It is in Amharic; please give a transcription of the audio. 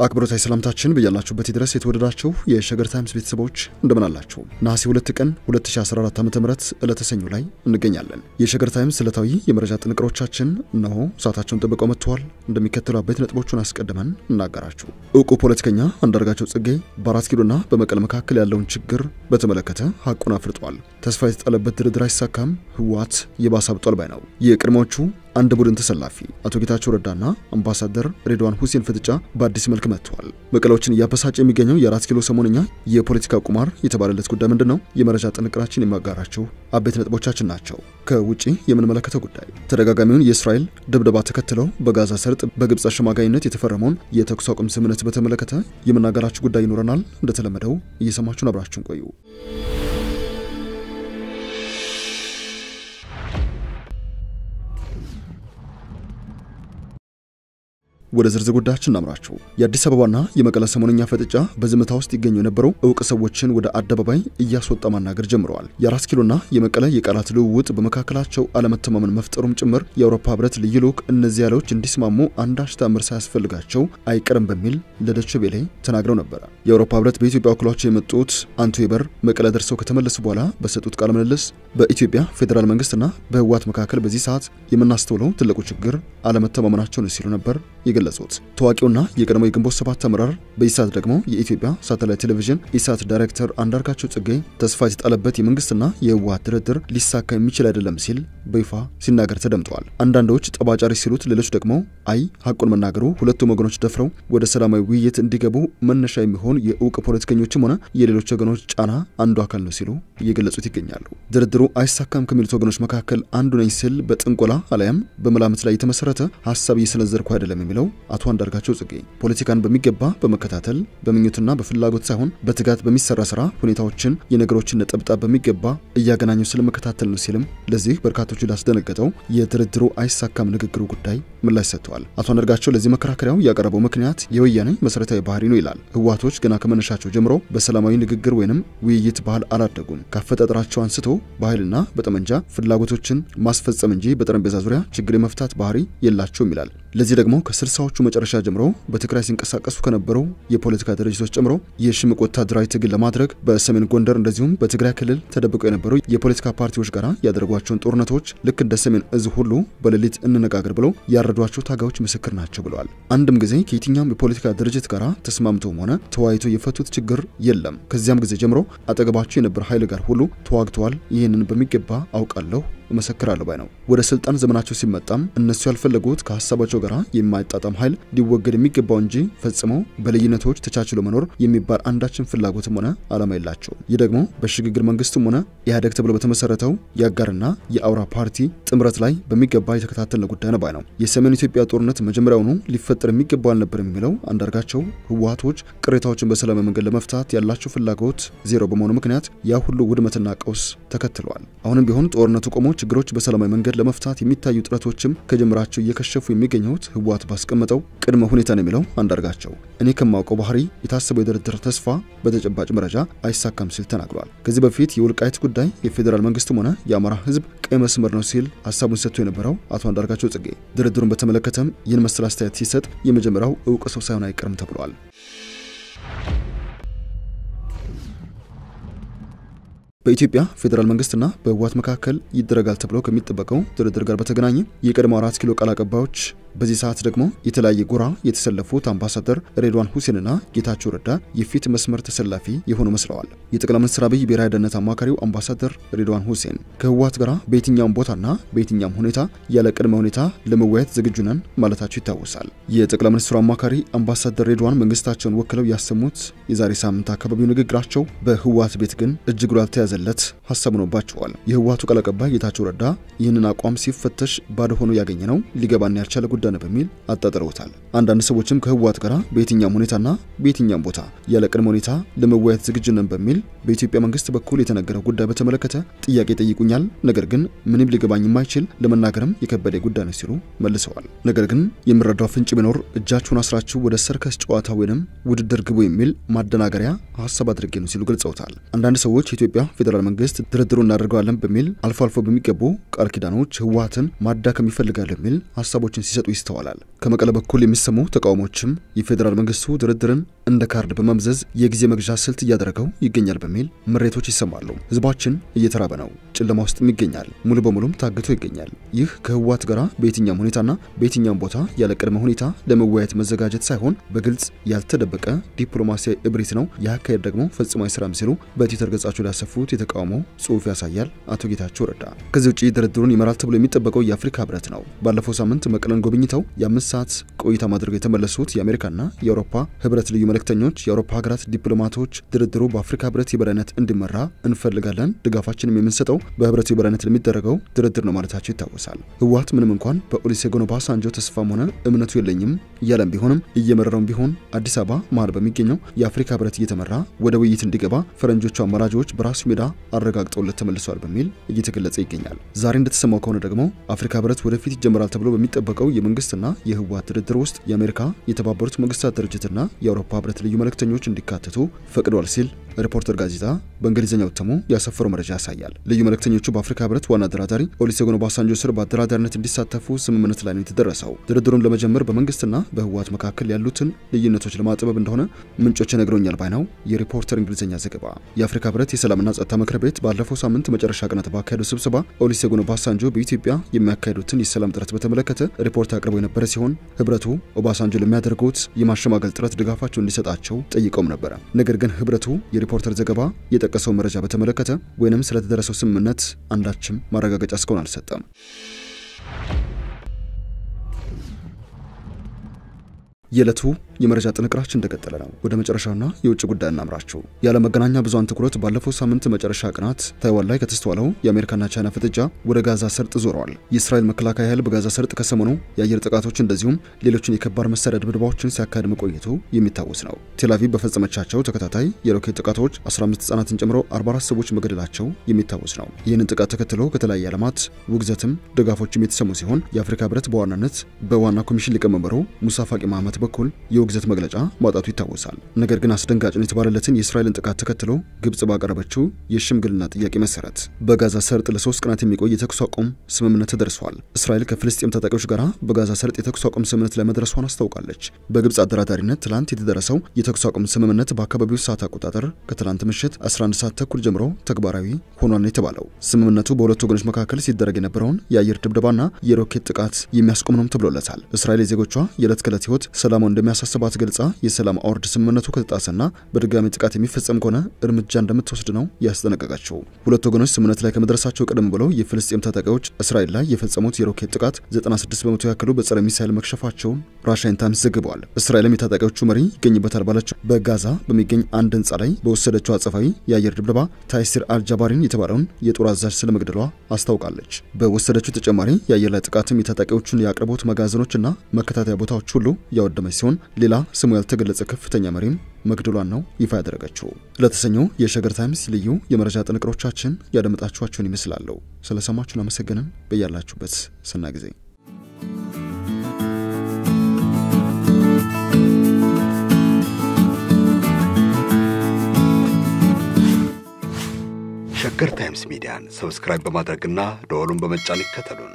አክብሮታዊ ሰላምታችን በያላችሁበት ድረስ የተወደዳችሁ የሸገር ታይምስ ቤተሰቦች እንደምን አላችሁ? ነሐሴ 2 ቀን 2014 ዓ ም ዕለተ ሰኞ ላይ እንገኛለን። የሸገር ታይምስ ዕለታዊ የመረጃ ጥንቅሮቻችን እነሆ ሰዓታቸውን ጠብቀው መጥተዋል። እንደሚከተሉ አበይት ነጥቦቹን አስቀድመን እናገራችሁ። እውቁ ፖለቲከኛ አንዳርጋቸው ጽጌ በአራት ኪሎና በመቀለ መካከል ያለውን ችግር በተመለከተ ሐቁን አፍርጧል። ተስፋ የተጣለበት ድርድር አይሳካም፣ ህወሓት የባሰ አብጧል ባይ ነው። የቅድሞቹ አንድ ቡድን ተሰላፊ አቶ ጌታቸው ረዳና አምባሳደር ሬድዋን ሁሴን ፍጥጫ በአዲስ መልክ መጥተዋል። መቀሌዎችን እያበሳጨ የሚገኘው የአራት ኪሎ ሰሞንኛ የፖለቲካ ቁማር የተባለለት ጉዳይ ምንድን ነው? የመረጃ ጥንቅራችን የሚያጋራቸው አበይት ነጥቦቻችን ናቸው። ከውጪ የምንመለከተው ጉዳይ ተደጋጋሚውን የእስራኤል ድብደባ ተከትለው በጋዛ ሰርጥ በግብፅ አሸማጋይነት የተፈረመውን የተኩስ አቁም ስምምነት በተመለከተ የምናገራችሁ ጉዳይ ይኖረናል። እንደተለመደው እየሰማችሁን አብራችሁን ቆዩ። ወደ ዝርዝር ጉዳያችን እናምራችሁ። የአዲስ አበባና የመቀለ ሰሞነኛ ፍጥጫ በዝምታ ውስጥ ይገኙ የነበረው እውቅ ሰዎችን ወደ አደባባይ እያስወጣ ማናገር ጀምረዋል። የአራት ኪሎና የመቀለ የቃላት ልውውጥ በመካከላቸው አለመተማመን መፍጠሩም ጭምር የአውሮፓ ሕብረት ልዩ ልዑክ እነዚህ ያለዎች እንዲስማሙ አንዳች ተአምር ሳያስፈልጋቸው አይቀርም በሚል ለዶይቼ ቬለ ተናግረው ነበረ። የአውሮፓ ሕብረት በኢትዮጵያ ወክሏቸው የመጡት አንቶ ዌበር መቀለ ደርሰው ከተመለሱ በኋላ በሰጡት ቃለ ምልልስ በኢትዮጵያ ፌዴራል መንግስትና በህወሓት መካከል በዚህ ሰዓት የምናስተውለው ትልቁ ችግር አለመተማመናቸው ነው ሲሉ ነበር የገለጹት። ታዋቂውና የቀድሞ የግንቦት ሰባት አመራር በኢሳት ደግሞ የኢትዮጵያ ሳተላይት ቴሌቪዥን ኢሳት ዳይሬክተር አንዳርጋቸው ጽጌ ተስፋ የተጣለበት የመንግስትና የህወሓት ድርድር ሊሳካ የሚችል አይደለም ሲል በይፋ ሲናገር ተደምጠዋል። አንዳንዶች ጠባጫሪ ሲሉት፣ ሌሎች ደግሞ አይ ሀቁን መናገሩ ሁለቱም ወገኖች ደፍረው ወደ ሰላማዊ ውይይት እንዲገቡ መነሻ የሚሆን የእውቅ ፖለቲከኞችም ሆነ የሌሎች ወገኖች ጫና አንዱ አካል ነው ሲሉ እየገለጹት ይገኛሉ። ድርድሩ አይሳካም ከሚሉት ወገኖች መካከል አንዱ ነኝ ሲል በጥንቆላ አሊያም በመላምት ላይ የተመሰረተ ሀሳብ እየሰነዘርኩ አይደለም የሚለው አቶ አንዳርጋቸው ጽጌ ፖለቲካን በሚገባ በመከታተል በምኞትና በፍላጎት ሳይሆን በትጋት በሚሰራ ስራ ሁኔታዎችን የነገሮችን ነጠብጣብ በሚገባ እያገናኙ ስለመከታተል ነው ሲልም ለዚህ በርካቶቹ ላስደነገጠው የድርድሩ አይሳካም ንግግሩ ጉዳይ ምላሽ ሰጥተዋል። አቶ አንዳርጋቸው ለዚህ መከራከሪያው ያቀረበው ምክንያት የወያኔ መሰረታዊ ባህሪ ነው ይላል። ህወሓቶች ገና ከመነሻቸው ጀምሮ በሰላማዊ ንግግር ወይንም ውይይት ባህል አላደጉም። ካፈጣጠራቸው አንስቶ በኃይልና በጠመንጃ ፍላጎቶችን ማስፈጸም እንጂ በጠረጴዛ ዙሪያ ችግር የመፍታት ባህሪ የላቸውም ይላል። ለዚህ ደግሞ ከስልሳዎቹ መጨረሻ ጀምሮ በትግራይ ሲንቀሳቀሱ ከነበሩ የፖለቲካ ድርጅቶች ጨምሮ የሽምቅ ወታደራዊ ትግል ለማድረግ በሰሜን ጎንደር እንደዚሁም በትግራይ ክልል ተደብቀው የነበሩ የፖለቲካ ፓርቲዎች ጋር ያደረጓቸውን ጦርነቶች ልክ እንደ ሰሜን እዝ ሁሉ በሌሊት እንነጋገር ብለው ያረዷቸው ታጋዮች ምስክር ናቸው ብለዋል። አንድም ጊዜ ከየትኛውም የፖለቲካ ድርጅት ጋር ተስማምተውም ሆነ ተወያይቶ የፈቱት ችግር የለም። ከዚያም ጊዜ ጀምሮ አጠገባቸው የነበረ ኃይል ጋር ሁሉ ተዋግተዋል። ይህንን በሚገባ አውቃለሁ እመሰክራለሁ ባይ ነው። ወደ ስልጣን ዘመናቸው ሲመጣም እነሱ ያልፈለጉት ከሀሳባቸው ጋር የማይጣጣም ኃይል ሊወገድ የሚገባው እንጂ ፈጽመው በልዩነቶች ተቻችሎ መኖር የሚባል አንዳችን ፍላጎትም ሆነ ዓላማ የላቸውም። ይህ ደግሞ በሽግግር መንግስትም ሆነ ኢህአዴግ ተብሎ በተመሰረተው የአጋርና የአውራ ፓርቲ ጥምረት ላይ በሚገባ የተከታተልን ጉዳይ ነው ባይ ነው። የሰሜን ኢትዮጵያ ጦርነት መጀመሪያውኑ ሊፈጠር የሚገባው አልነበርም የሚለው አንዳርጋቸው ህወሓቶች ቅሬታዎችን በሰላማዊ መንገድ ለመፍታት ያላቸው ፍላጎት ዜሮ በመሆኑ ምክንያት ያ ሁሉ ውድመትና ቀውስ ተከትለዋል። አሁንም ቢሆን ጦርነቱ ቆሞ ችግሮች በሰላማዊ መንገድ ለመፍታት የሚታዩ ጥረቶችም ከጅምራቸው እየከሸፉ የሚገኙት ህወሓት ባስቀመጠው ቅድመ ሁኔታ ነው የሚለው አንዳርጋቸው እኔ ከማውቀው ባህሪ የታሰበው የድርድር ተስፋ በተጨባጭ መረጃ አይሳካም ሲል ተናግሯል። ከዚህ በፊት የወልቃይት ጉዳይ የፌዴራል መንግስትም ሆነ የአማራ ህዝብ ቀይ መስመር ነው ሲል ሀሳቡን ሰጥቶ የነበረው አቶ አንዳርጋቸው ጽጌ ድርድሩን በተመለከተም ይህን መሰል አስተያየት ሲሰጥ የመጀመሪያው እውቅ ሰው ሳይሆን አይቀርም ተብሏል። በኢትዮጵያ ፌዴራል መንግስትና በህወሓት መካከል ይደረጋል ተብሎ ከሚጠበቀው ድርድር ጋር በተገናኘ የቀድሞ አራት ኪሎ ቃል አቀባዮች በዚህ ሰዓት ደግሞ የተለያየ ጎራ የተሰለፉት አምባሳደር ሬድዋን ሁሴንና ጌታቸው ረዳ የፊት መስመር ተሰላፊ የሆኑ መስለዋል። የጠቅላይ ሚኒስትር አብይ ብሔራዊ ደህንነት አማካሪው አምባሳደር ሬድዋን ሁሴን ከህወሓት ጋር በየትኛውም ቦታና በየትኛውም ሁኔታ ያለ ቅድመ ሁኔታ ለመወያየት ዝግጁ ነን ማለታቸው ይታወሳል። የጠቅላይ ሚኒስትሩ አማካሪ አምባሳደር ሬድዋን መንግስታቸውን ወክለው ያሰሙት የዛሬ ሳምንት አካባቢው ንግግራቸው በህወሓት ቤት ግን እጅግ ያልተያዘለት ሀሳብ ሆኖባቸዋል። የህወሓቱ ቃል አቀባይ ጌታቸው ረዳ ይህንን አቋም ሲፈተሽ ባዶ ሆኖ ያገኘ ነው ሊገባን ያልቻለ ጉዳይ ነው በሚል አጣጥረውታል። አንዳንድ ሰዎችም ከህወሓት ጋር በየትኛውም ሁኔታና በየትኛውም ቦታ ያለ ቅድመ ሁኔታ ለመወያየት ዝግጁ ነን በሚል በኢትዮጵያ መንግስት በኩል የተነገረው ጉዳይ በተመለከተ ጥያቄ ጠይቁኛል፣ ነገር ግን ምንም ሊገባኝ የማይችል ለመናገርም የከበደ ጉዳይ ነው ሲሉ መልሰዋል። ነገር ግን የምረዳው ፍንጭ ቢኖር እጃችሁን አስራችሁ ወደ ሰርከስ ጨዋታ ወይንም ውድድር ግቡ የሚል ማደናገሪያ ሀሳብ አድርጌ ነው ሲሉ ገልጸውታል። አንዳንድ ሰዎች የኢትዮጵያ ፌዴራል መንግስት ድርድሩ እናደርገዋለን በሚል አልፎ አልፎ በሚገቡ ቃል ኪዳኖች ህወሓትን ማዳከም ይፈልጋል የሚል ሀሳቦችን ሲሰጡ ይስተዋላል። ከመቀለ በኩል የሚሰሙ ተቃውሞችም የፌዴራል መንግስቱ ድርድርን እንደ ካርድ በመምዘዝ የጊዜ መግዣ ስልት እያደረገው ይገኛል በሚል ምሬቶች ይሰማሉ። ህዝባችን እየተራበ ነው፣ ጨለማ ውስጥም ይገኛል፣ ሙሉ በሙሉም ታግቶ ይገኛል። ይህ ከህወሓት ጋር በየትኛውም ሁኔታና በየትኛውም ቦታ ያለ ቅድመ ሁኔታ ለመወያየት መዘጋጀት ሳይሆን በግልጽ ያልተደበቀ ዲፕሎማሲያዊ እብሪት ነው። ይህ አካሄድ ደግሞ ፈጽሞ አይሰራም ሲሉ በትዊተር ገጻቸው ላይ ያሰፉት የተቃውሞ ጽሁፍ ያሳያል። አቶ ጌታቸው ረዳ ከዚህ ውጭ ድርድሩን ይመራል ተብሎ የሚጠበቀው የአፍሪካ ህብረት ነው። ባለፈው ሳምንት መቀለን ጎብኝተው የአምስት ሰዓት ቆይታ ማድረገው የተመለሱት የአሜሪካና የአውሮፓ ህብረት ልዩ መልእክተኞች የአውሮፓ ሀገራት ዲፕሎማቶች ድርድሩ በአፍሪካ ህብረት የበላይነት እንዲመራ እንፈልጋለን፣ ድጋፋችንም የምንሰጠው በህብረቱ የበላይነት ለሚደረገው ድርድር ነው ማለታቸው ይታወሳል። ህወሓት ምንም እንኳን በኦሉሴጉን ኦባሳንጆ ተስፋም ሆነ እምነቱ የለኝም እያለም ቢሆንም እየመረረውም ቢሆን አዲስ አበባ መሀል በሚገኘው የአፍሪካ ህብረት እየተመራ ወደ ውይይት እንዲገባ ፈረንጆቹ አማራጮች በራሱ ሜዳ አረጋግጠውለት ተመልሷል በሚል እየተገለጸ ይገኛል። ዛሬ እንደተሰማው ከሆነ ደግሞ አፍሪካ ህብረት ወደፊት ይጀምራል ተብሎ በሚጠበቀው የመንግስትና የህወሓት ድርድር ውስጥ የአሜሪካ የተባበሩት መንግስታት ድርጅትና የአውሮፓ ህብረት ልዩ መልእክተኞች እንዲካተቱ ፈቅዷል ሲል ሪፖርተር ጋዜጣ በእንግሊዝኛው እትሙ ያሰፈረው መረጃ ያሳያል። ልዩ መልእክተኞቹ በአፍሪካ ህብረት ዋና አደራዳሪ ኦሉሴጉን ኦባሳንጆ ስር በአደራዳሪነት እንዲሳተፉ ስምምነት ላይ ነው የተደረሰው። ድርድሩን ለመጀመር በመንግስትና በህወሓት መካከል ያሉትን ልዩነቶች ለማጥበብ እንደሆነ ምንጮች ነግረውኛል ባይ ነው የሪፖርተር እንግሊዝኛ ዘገባ። የአፍሪካ ህብረት የሰላምና ጸጥታ ምክር ቤት ባለፈው ሳምንት መጨረሻ ቀናት ባካሄደው ስብሰባ ኦሉሴጉን ኦባሳንጆ በኢትዮጵያ የሚያካሄዱትን የሰላም ጥረት በተመለከተ ሪፖርት አቅርቦ የነበረ ሲሆን ህብረቱ ኦባሳንጆ ለሚያደርጉት የማሸማገል ጥረት ድጋፋቸው እንዲሰጣቸው ጠይቀውም ነበረ። ነገር ግን ህብረቱ የሪፖርተር ዘገባ የጠቀሰው መረጃ በተመለከተ ወይንም ስለተደረሰው ስምምነት አንዳችም ማረጋገጫ እስካሁን አልሰጠም። የዕለቱ የመረጃ ጥንቅራችን እንደቀጠለ ነው። ወደ መጨረሻውና የውጭ ጉዳይ እናምራችሁ። የዓለም መገናኛ ብዙሃን ትኩረት ባለፈው ሳምንት መጨረሻ ቀናት ታይዋን ላይ ከተስተዋለው የአሜሪካና ቻይና ፍጥጫ ወደ ጋዛ ሰርጥ ዞረዋል። የእስራኤል መከላከያ ኃይል በጋዛ ሰርጥ ከሰሞኑ የአየር ጥቃቶች እንደዚሁም ሌሎችን የከባድ መሳሪያ ድብደባዎችን ሲያካሄድ መቆየቱ የሚታወስ ነው። ቴልአቪቭ በፈጸመቻቸው ተከታታይ የሮኬት ጥቃቶች 15 ህጻናትን ጨምሮ 44 ሰዎች መገደላቸው የሚታወስ ነው። ይህንን ጥቃት ተከትሎ ከተለያየ ዓለማት ውግዘትም ድጋፎችም የተሰሙ ሲሆን የአፍሪካ ህብረት በዋናነት በዋና ኮሚሽን ሊቀመንበሩ ሙሳ ፋቂ መሐመድ በኩል የውግዘት መግለጫ ማውጣቱ ይታወሳል። ነገር ግን አስደንጋጭ ነው የተባለለትን የእስራኤልን ጥቃት ተከትሎ ግብጽ ባቀረበችው የሽምግልና ጥያቄ መሰረት በጋዛ ሰርጥ ለሶስት ቀናት የሚቆይ የተኩስ አቁም ስምምነት ተደርሷል። እስራኤል ከፍልስጤም ታጣቂዎች ጋር በጋዛ ሰርጥ የተኩስ አቁም ስምምነት ላይ መድረሷን አስታውቃለች። በግብጽ አደራዳሪነት ትላንት የተደረሰው የተኩስ አቁም ስምምነት በአካባቢው ሰዓት አቆጣጠር ከትላንት ምሽት 11 ሰዓት ተኩል ጀምሮ ተግባራዊ ሆኗል ነው የተባለው። ስምምነቱ በሁለቱ ወገኖች መካከል ሲደረግ የነበረውን የአየር ድብደባና የሮኬት ጥቃት የሚያስቆም ነውም ተብሎለታል። እስራኤል የዜጎቿ የዕለት ከዕለት ህይወት ሰላሙ እንደሚያሳስባት ገልጻ የሰላም አውርድ ስምምነቱ ከተጣሰና በድጋሚ ጥቃት የሚፈጸም ከሆነ እርምጃ እንደምትወስድ ነው ያስጠነቀቀችው። ሁለቱ ወገኖች ስምምነት ላይ ከመድረሳቸው ቀደም ብለው የፍልስጤም ታጣቂዎች እስራኤል ላይ የፈጸሙት የሮኬት ጥቃት 96 በመቶ ያክሉ በጸረ ሚሳይል መክሸፋቸውን ራሻይን ታይምስ ዘግበዋል። እስራኤልም የታጣቂዎቹ መሪ ይገኝበታል ባለችው በጋዛ በሚገኝ አንድ ህንፃ ላይ በወሰደችው አጸፋዊ የአየር ድብደባ ታይሲር አልጃባሪን የተባለውን የጦር አዛዥ ስለመግደሏ አስታውቃለች። በወሰደችው ተጨማሪ የአየር ላይ ጥቃትም የታጣቂዎቹን የአቅርቦት መጋዘኖችና መከታተያ ቦታዎች ሁሉ ያወደመች ሲሆን ሌላ ስሙ ያልተገለጸ ከፍተኛ መሪም መግደሏን ነው ይፋ ያደረገችው። ለተሰኘው የሸገር ታይምስ ልዩ የመረጃ ጥንቅሮቻችን ያደመጣችኋቸውን ይመስላሉ። ስለሰማችሁን አመሰግንን። በያላችሁበት ሰና ጊዜ ሸገር ታይምስ ሚዲያን ሰብስክራይብ በማድረግና ደወሉን በመጫን ይከተሉን።